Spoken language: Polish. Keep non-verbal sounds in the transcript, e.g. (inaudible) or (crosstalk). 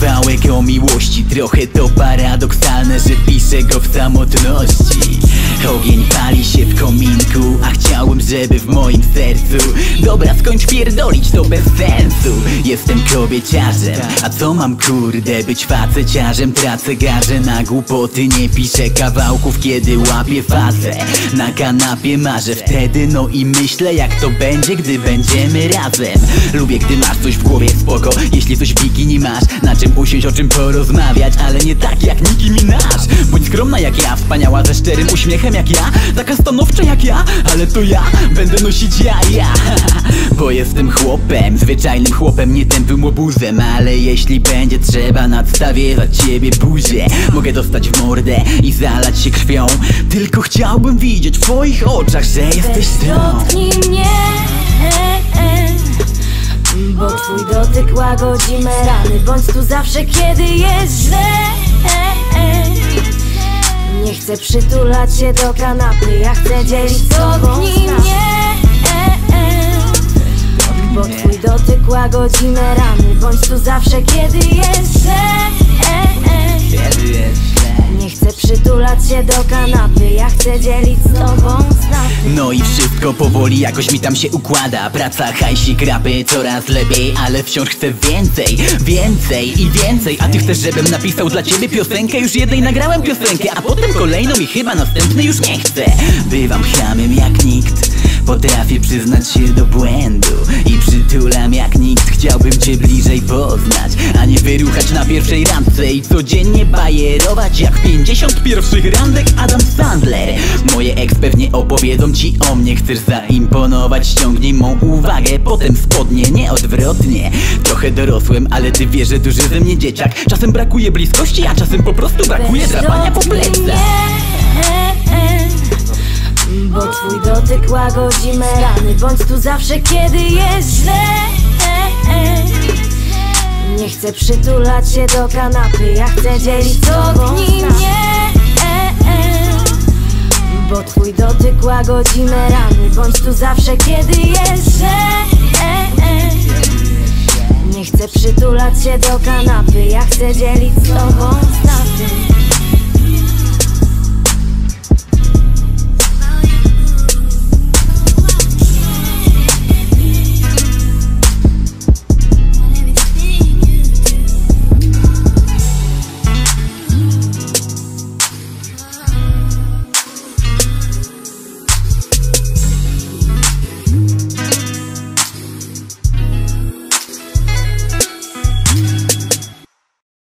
kawałek o miłości. Trochę to paradoksalne, że piszę go w samotności. Ogień pali się w kominku, a chciałem, żeby w moim sercu Dobra, skończ pierdolić, to bez sensu. Jestem kobieciarzem, a co mam kurde być faceciarzem? Tracę garze na głupoty, nie piszę kawałków, kiedy łapię fazę. Na kanapie marzę wtedy, no i myślę jak to będzie, gdy będziemy razem. Lubię, gdy masz coś w głowie, spoko. Jeśli coś w bikini masz, na czym usiąść, o czym porozmawiać? Ale nie tak jak Nicki Minaj. Bądź skromna jak ja, wspaniała ze szczerym uśmiechem jak ja. Taka stanowcza jak ja, ale to ja będę nosić ja, ja (laughs) Bo jestem chłopem, zwyczajnym chłopem, nie tępym łobuzem. Ale jeśli będzie trzeba, nadstawię za ciebie buzię. Mogę dostać w mordę i zalać się krwią. Tylko chciałbym widzieć w twoich oczach, że jesteś tą Dotknij mnie Bo twój dotyk łagodzi me rany Bądź tu zawsze, kiedy jest źle. Nie chcę przytulać się do kanapy Ja chcę dzielić z tobą mnie łagodzi me rany. Bądź tu zawsze, kiedy jest źle Nie chcę przytulać się do kanapy. Ja chcę dzielić z tobą znaty. No i wszystko powoli jakoś mi tam się układa. Praca, hajsik, rapy coraz lepiej Ale wciąż chcę więcej, więcej i więcej. A ty chcesz, żebym napisał dla ciebie piosenkę? Już jednej nagrałem piosenkę, a potem kolejną i chyba następnej już nie chcę. Bywam chamem jak nikt Potrafię przyznać się do błędu I przytulam jak nikt. Chciałbym cię bliżej poznać A nie wyruchać na pierwszej randce I codziennie bajerować jak 50 pierwszych randek. Adam Sandler Moje ex pewnie opowiedzą ci o mnie. Chcesz zaimponować, ściągnij mą uwagę Potem spodnie, nie odwrotnie Trochę dorosłem, ale ty wiesz, że duży ze mnie dzieciak. Czasem brakuje bliskości, a czasem po prostu brakuje drapania po plecach dotyk łagodzi me rany Bądź tu zawsze, kiedy jest źle. Nie chcę przytulać się do kanapy. Ja chcę dzielić Dotknij mnie. Bo twój dotyk łagodzi me rany. Bądź tu zawsze, kiedy jest źle. Nie chcę przytulać się do kanapy. Ja chcę dzielić z tobą